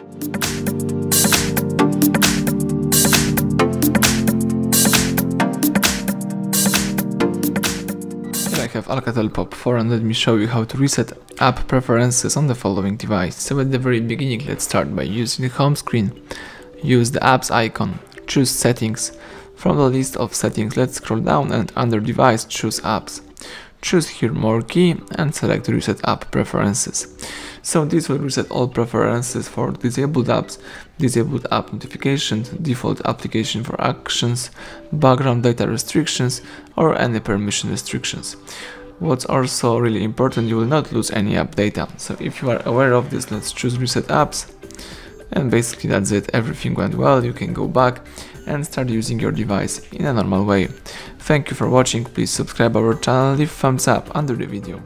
Here I have Alcatel Pop 4 and let me show you how to reset app preferences on the following device. So at the very beginning let's start by using the home screen. Use the apps icon, choose settings. From the list of settings let's scroll down and under device choose apps. Choose here more key and select reset app preferences. So this will reset all preferences for disabled apps, disabled app notifications, default application for actions, background data restrictions or any permission restrictions. What's also really important, you will not lose any app data. So if you are aware of this, let's choose reset apps. And basically that's it, everything went well, you can go back and start using your device in a normal way. Thank you for watching, please subscribe our channel, leave thumbs up under the video.